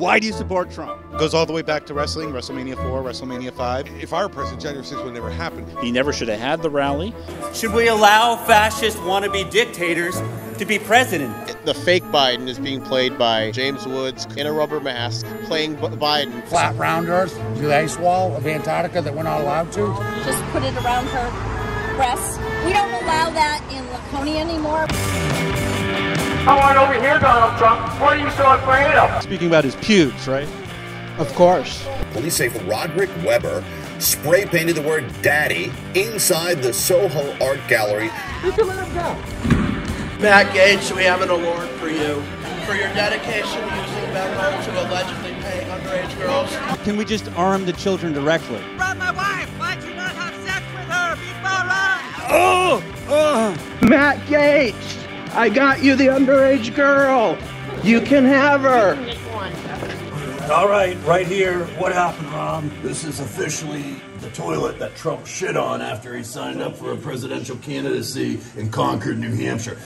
Why do you support Trump? Goes all the way back to wrestling, WrestleMania 4, WrestleMania 5. If I were president, January 6th would never happen. He never should have had the rally. Should we allow fascist wannabe dictators to be president? The fake Biden is being played by James Woods in a rubber mask, playing B- Biden. Flat round Earth, the ice wall of Antarctica that we're not allowed to. Just put it around her breasts. We don't allow that in Laconia anymore. Come on over here, Donald Trump. What are you so afraid of? Speaking about his pubes, right? Of course. Police say Roderick Webber spray painted the word daddy inside the Soho Art Gallery. You can let him go. Matt Gaetz, we have an award for you for your dedication using Venmo to allegedly paying underage girls. Can we just arm the children directly? Brought my wife. Why'd you not have sex with her before us? Oh! oh. Matt Gaetz, I got you the underage girl. You can have her. All right, right here. What happened, Rom? This is officially the toilet that Trump shit on after he signed up for a presidential candidacy in Concord, New Hampshire.